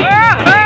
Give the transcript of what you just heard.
Yeah.